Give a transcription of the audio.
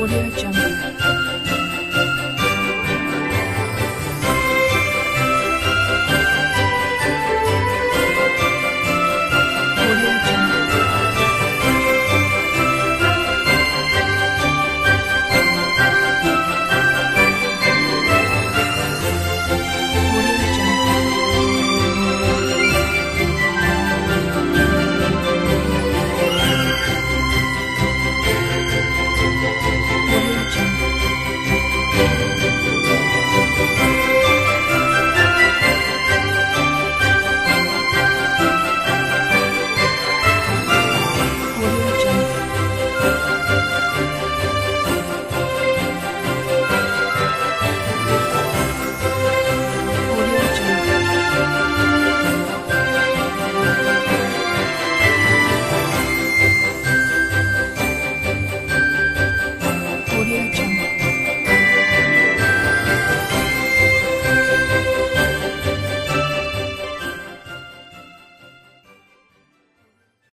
Audio Jungle.